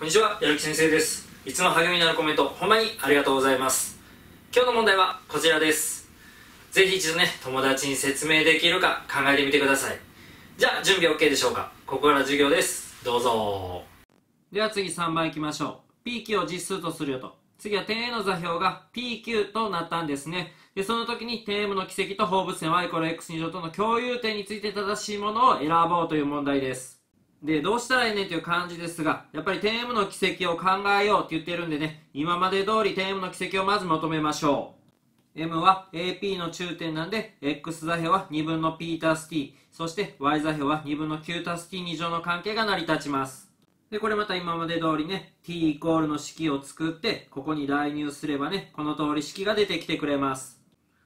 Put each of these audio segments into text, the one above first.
こんにちは、やるき先生です。いつも励みになるコメント、ほんまにありがとうございます。今日の問題はこちらです。ぜひ一度ね、友達に説明できるか考えてみてください。じゃあ、準備 OK でしょうかここから授業です。どうぞ。では次3番いきましょう。PQ を実数とするよと。次は点 A の座標が PQ となったんですね。で、その時に点 M の軌跡と放物線 y イコール x 2乗との共有点について正しいものを選ぼうという問題です。で、どうしたらええねという感じですが、やっぱり点 M の軌跡を考えようって言ってるんでね、今まで通り点 M の軌跡をまず求めましょう。M は AP の中点なんで、X 座標は2分の P たす T、そして Y 座標は2分の Q たす T2 乗の関係が成り立ちます。で、これまた今まで通りね、T イコールの式を作って、ここに代入すればね、この通り式が出てきてくれます。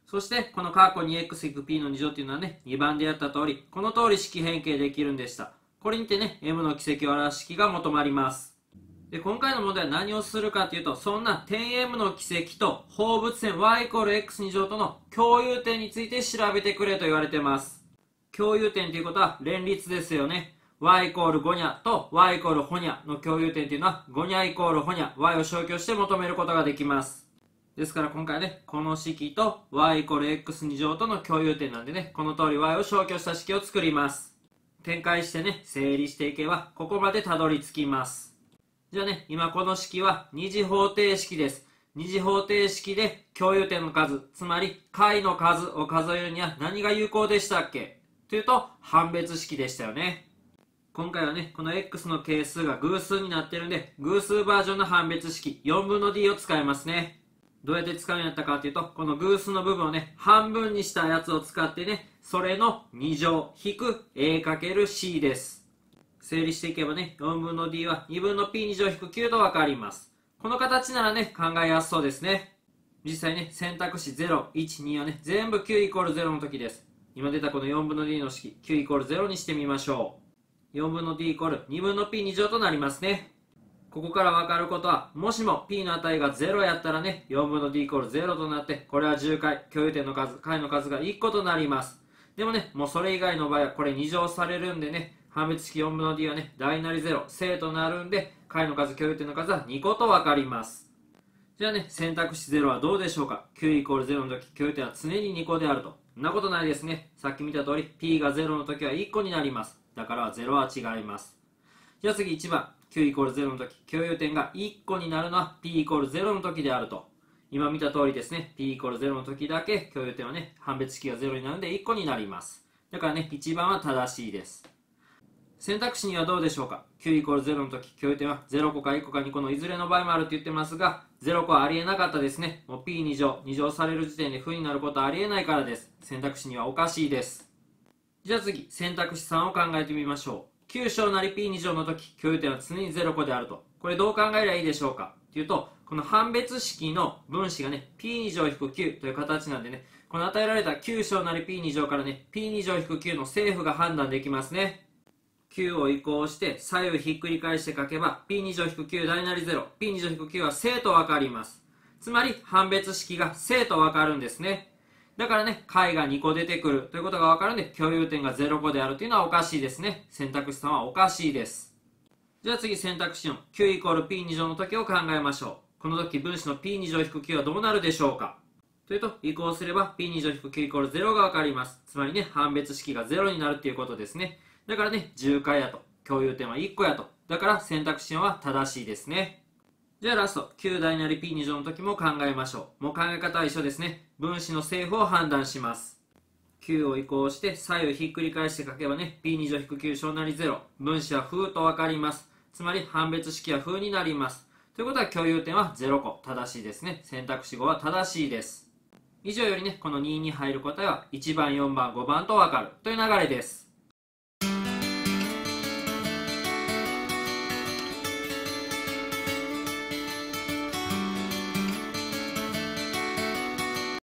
そして、この過去に x 引く p の2乗っていうのはね、2番でやった通り、この通り式変形できるんでした。これにてね、m の軌跡を表す式が求まります。で、今回の問題は何をするかというと、そんな点 m の軌跡と放物線 y イコール x2 乗との共有点について調べてくれと言われてます。共有点ということは連立ですよね。y イコール5ニャと y イコールホニャの共有点というのは5ニャイコールホニャ y を消去して求めることができます。ですから今回ね、この式と y イコール x2 乗との共有点なんでね、この通り y を消去した式を作ります。展開してね、整理していけば、ここまでたどり着きます。じゃあね、今この式は二次方程式です。二次方程式で共有点の数、つまり解の数を数えるには何が有効でしたっけ？というと、判別式でしたよね。今回はね、この x の係数が偶数になってるんで、偶数バージョンの判別式4分の d を使いますね。どうやって使うんやったかっていうと、この偶数の部分をね、半分にしたやつを使ってね、それの2乗引く a×c です。整理していけばね、4分の d は2分の p2 乗引く9とわかります。この形ならね、考えやすそうですね。実際ね、選択肢0、1、2はね、全部9イコール0の時です。今出たこの4分の d の式、9イコール0にしてみましょう。4分の d イコール2分の p2 乗となりますね。ここから分かることは、もしも p の値が0やったらね、4分の d イコール0となって、これは10回、共有点の数、解の数が1個となります。でもね、もうそれ以外の場合はこれ2乗されるんでね、判別式4分の d はね、大なり0、正となるんで、解の数、共有点の数は2個と分かります。じゃあね、選択肢0はどうでしょうか ?9 イコール0の時、共有点は常に2個であると。そんなことないですね。さっき見た通り、p が0の時は1個になります。だから0は違います。じゃあ次1番。9イコール0の時、共有点が1個になるのは p イコール0の時であると。今見た通りですね、p イコール0の時だけ共有点はね、判別式が0になるので1個になります。だからね、1番は正しいです。選択肢にはどうでしょうか ?9 イコール0の時、共有点は0個か1個か2個のいずれの場合もあるって言ってますが、0個はありえなかったですね。もう p2 乗、2乗される時点で負になることはありえないからです。選択肢にはおかしいです。じゃあ次、選択肢3を考えてみましょう。9小なり p2 乗の時、共有点は常に0個であると。これどう考えればいいでしょうか？っていうと、この判別式の分子がね、p2 乗引く9という形なんでね、この与えられた9小なり p2 乗からね、p2 乗引く9の正負が判断できますね。9を移行して左右ひっくり返して書けば p2 乗引く9大なり 0p2 乗引く9は正とわかります。つまり判別式が正とわかるんですね。だからね解が2個出てくるということがわかるんで共有点が0個であるというのはおかしいですね。選択肢3はおかしいです。じゃあ次選択肢4 9イコール p2 乗の時を考えましょう。この時分子の p2 乗引く9はどうなるでしょうか？というと移行すれば p2 乗引く9イコール0がわかりますつまりね判別式が0になるっていうことですねだからね、10回やと。共有点は1個やと。だから選択肢は正しいですね。じゃあラスト、9大なり p2 乗の時も考えましょう。もう考え方は一緒ですね。分子の正負を判断します。9を移行して左右ひっくり返して書けばね、p2 乗引く9小なり0。分子は負とわかります。つまり判別式は負になります。ということは共有点は0個。正しいですね。選択肢5は正しいです。以上よりね、この2に入る答えは1番、4番、5番と分かるという流れです。